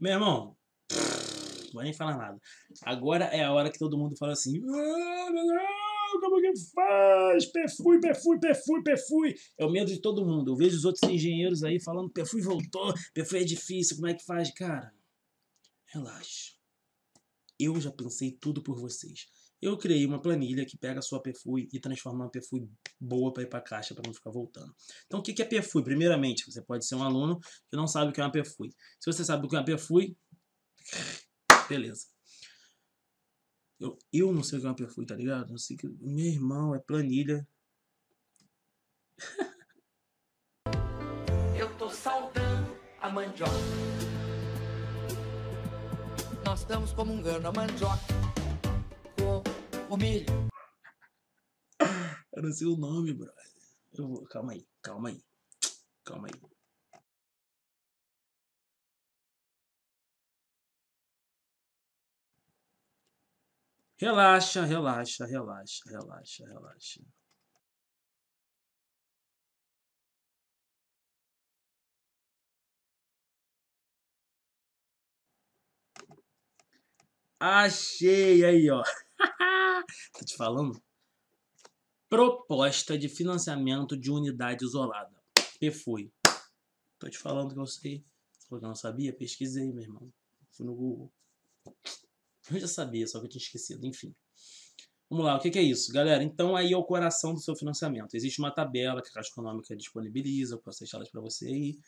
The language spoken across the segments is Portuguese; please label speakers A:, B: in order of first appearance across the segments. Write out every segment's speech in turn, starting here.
A: Meu irmão, não vou nem falar nada. Agora é a hora que todo mundo fala assim. Ah, meu como que faz? Perfui, perfui, perfui, perfui. É o medo de todo mundo. Eu vejo os outros engenheiros aí falando: perfui voltou, perfui é difícil, como é que faz? Cara, relaxa. Eu já pensei tudo por vocês. Eu criei uma planilha que pega a sua perfui e transforma uma perfui boa para ir para a caixa para não ficar voltando. Então, o que é perfui? Primeiramente, você pode ser um aluno que não sabe o que é uma perfui. Se você sabe o que é uma perfui, beleza. Eu, eu não sei o que é uma perfui, tá ligado? Eu sei que meu irmão é planilha.
B: Eu tô saudando a mandioca. Nós estamos comungando a mandioca o milho.
A: Eu não sei o nome, brother. Eu vou... Calma aí, calma aí. Calma aí. Relaxa, relaxa, relaxa, relaxa, relaxa. Achei aí, ó. Tô te falando. Proposta de financiamento de unidade isolada. PFUI. Tô te falando que eu sei. Falou que eu não sabia? Pesquisei, meu irmão. Fui no Google. Eu já sabia, só que eu tinha esquecido. Enfim. Vamos lá, o que, é isso? Galera, então aí é o coração do seu financiamento. Existe uma tabela que a Caixa Econômica disponibiliza, eu posso deixar elas para você aí.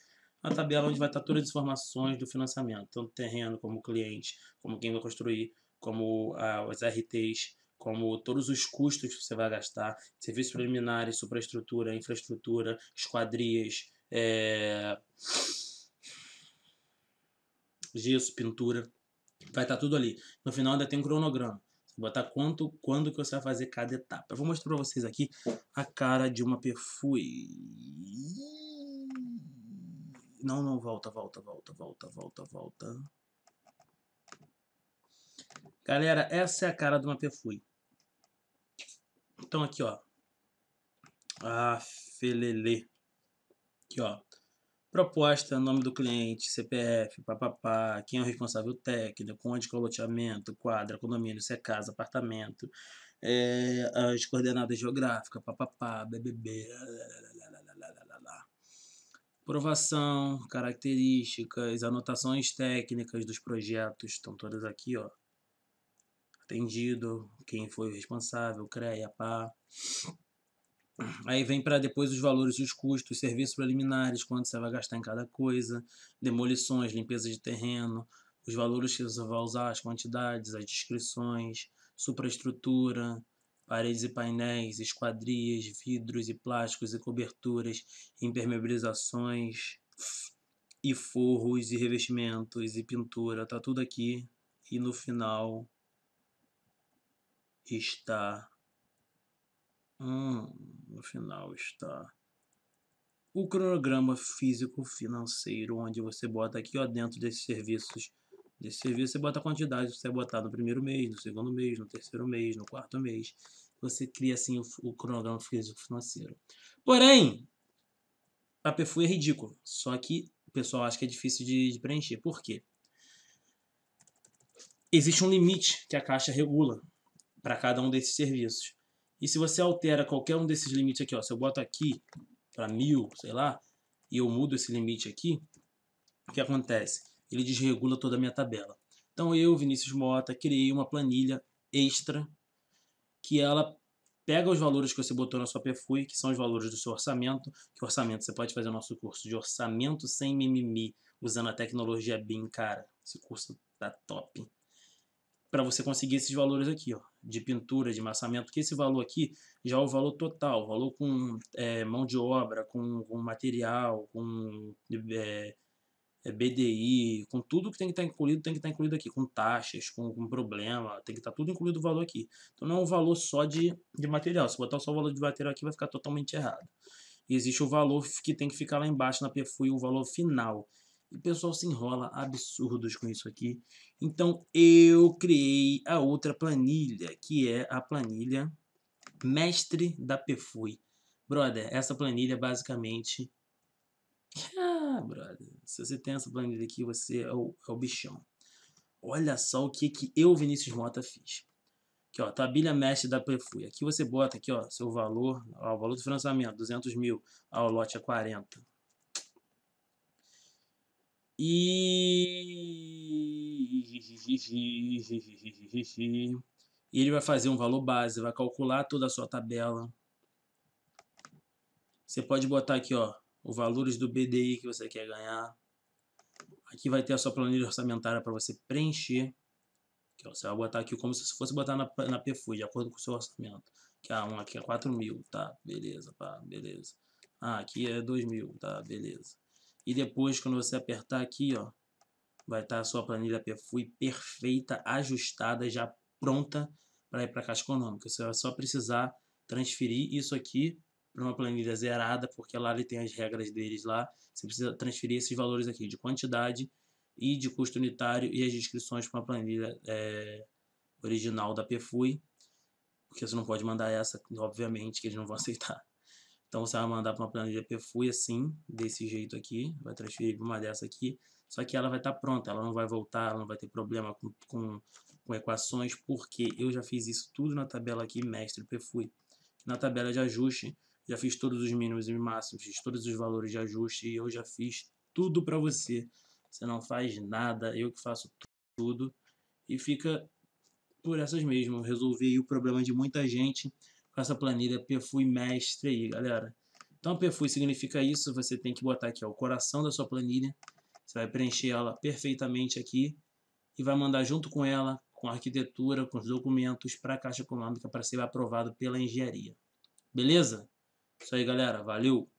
A: Uma tabela onde vai estar todas as informações do financiamento, tanto terreno, como cliente, como quem vai construir, como ah, RTs, como todos os custos que você vai gastar, serviços preliminares, supraestrutura, infraestrutura, esquadrias, é... gesso, pintura, vai estar tudo ali. No final ainda tem um cronograma. Você botar quanto, quando que você vai fazer cada etapa. Eu vou mostrar para vocês aqui a cara de uma perfui. Não, não, volta, volta, volta, volta, volta, volta. Galera, essa é a cara de uma perfui. Então aqui, ó. Ah, felele. Aqui, ó. Proposta, nome do cliente, CPF, papapá, quem é o responsável técnico, onde o loteamento, quadra, condomínio, se é casa, apartamento, é, as coordenadas geográficas, papapá, BBB, aprovação, características, anotações técnicas dos projetos, estão todas aqui, ó atendido, quem foi o responsável, CREA, PA. Aí vem para depois os valores e os custos, serviços preliminares, quanto você vai gastar em cada coisa, demolições, limpeza de terreno, os valores que você vai usar, as quantidades, as descrições, supraestrutura, paredes e painéis, esquadrias, vidros e plásticos e coberturas, impermeabilizações e forros e revestimentos e pintura, tá tudo aqui. E no final está. Hum, no final está o cronograma físico-financeiro, onde você bota aqui ó, dentro desses serviços. Desse serviço você bota a quantidade você vai botar no primeiro mês, no segundo mês, no terceiro mês, no quarto mês. Você cria assim o, o cronograma físico-financeiro. Porém, a PFU é ridículo. Só que o pessoal acha que é difícil de, de preencher. Por quê? Existe um limite que a Caixa regula para cada um desses serviços. E se você altera qualquer um desses limites aqui, ó, se eu boto aqui para mil, sei lá, e eu mudo esse limite aqui, o que acontece? Ele desregula toda a minha tabela. Então eu, Vinícius Mota, criei uma planilha extra que ela pega os valores que você botou na sua PFUI, que são os valores do seu orçamento, que orçamento você pode fazer o nosso curso de orçamento sem mimimi, usando a tecnologia BIM, cara. Esse curso tá top para você conseguir esses valores aqui, ó, de pintura, de massamento, porque esse valor aqui já é o valor total, valor com é, mão de obra, com, com material, com é, é BDI, com tudo que tem que estar tá incluído, tem que estar tá incluído aqui, com taxas, com, com problema, tem que estar tá tudo incluído o valor aqui. Então não é um valor só de, de material, se botar só o valor de material aqui vai ficar totalmente errado. E existe o valor que tem que ficar lá embaixo na PFUI, o valor final. E o pessoal se enrola absurdos com isso aqui. Então eu criei a outra planilha, que é a planilha Mestre da PFUI. Brother, essa planilha basicamente Ah, brother. Se você tem essa planilha aqui, você é o, é o bichão. Olha só o que, que eu, Vinícius Mota, fiz. Aqui, ó, tabela mestre da Prefui. Aqui você bota aqui, ó, seu valor, ó, o valor do financiamento, 200 mil. Ó, o lote é 40. E... e ele vai fazer um valor base, vai calcular toda a sua tabela. Você pode botar aqui, ó, os valores do BDI que você quer ganhar. Aqui vai ter a sua planilha orçamentária para você preencher. Ó, você vai botar aqui como se fosse botar na, na PFUI, de acordo com o seu orçamento. Que ah, um aqui é 4 mil, tá, beleza, pá, beleza. Ah, aqui é 2 mil, tá, beleza. E depois, quando você apertar aqui, ó, vai estar a sua planilha PFUI perfeita, ajustada, já pronta para ir para a Caixa Econômica. Você vai só precisar transferir isso aqui para uma planilha zerada, porque lá ele tem as regras deles lá. Você precisa transferir esses valores aqui de quantidade e de custo unitário e as inscrições para uma planilha é, original da PFUI, porque você não pode mandar essa, obviamente, que eles não vão aceitar. Então você vai mandar para uma planilha PFUI assim, desse jeito aqui, vai transferir para uma dessa aqui, só que ela vai estar tá pronta, ela não vai voltar, ela não vai ter problema com, com, com equações, porque eu já fiz isso tudo na tabela aqui, mestre PFUI. Na tabela de ajuste, já fiz todos os mínimos e máximos, fiz todos os valores de ajuste e eu já fiz tudo para você. Você não faz nada, eu que faço tudo e fica por essas mesmo. resolvi o problema de muita gente com essa planilha PFUI Mestre aí, galera. Então, PFUI significa isso, você tem que botar aqui ó, o coração da sua planilha, você vai preencher ela perfeitamente aqui e vai mandar junto com ela, com a arquitetura, com os documentos para a Caixa Econômica para ser aprovado pela engenharia. Beleza? Isso aí, galera. Valeu!